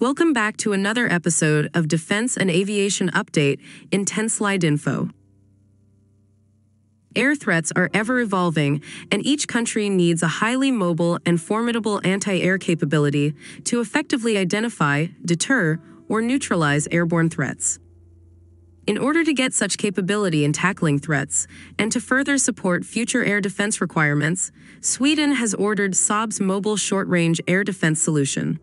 Welcome back to another episode of Defense and Aviation Update in 10 Slide Info. Air threats are ever evolving, and each country needs a highly mobile and formidable anti air capability to effectively identify, deter, or neutralize airborne threats. In order to get such capability in tackling threats and to further support future air defense requirements, Sweden has ordered Saab's Mobile Short Range Air Defense Solution.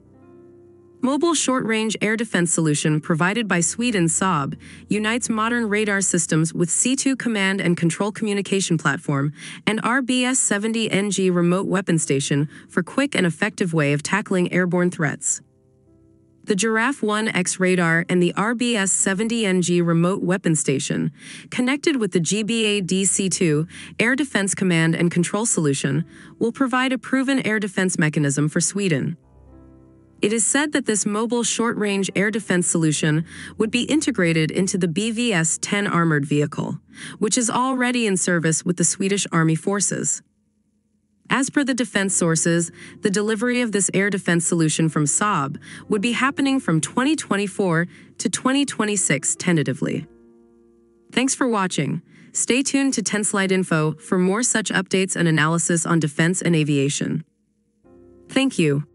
Mobile short-range air defense solution provided by Sweden Saab unites modern radar systems with C2 command and control communication platform and RBS-70NG remote weapon station for quick and effective way of tackling airborne threats. The Giraffe 1X radar and the RBS-70NG remote weapon station, connected with the GBAD C2 Air Defense Command and Control Solution, will provide a proven air defense mechanism for Sweden. It is said that this mobile short range air defense solution would be integrated into the BVS 10 armored vehicle, which is already in service with the Swedish Army Forces. As per the defense sources, the delivery of this air defense solution from Saab would be happening from 2024 to 2026 tentatively. Thanks for watching. Stay tuned to 10 Slide Info for more such updates and analysis on defense and aviation. Thank you.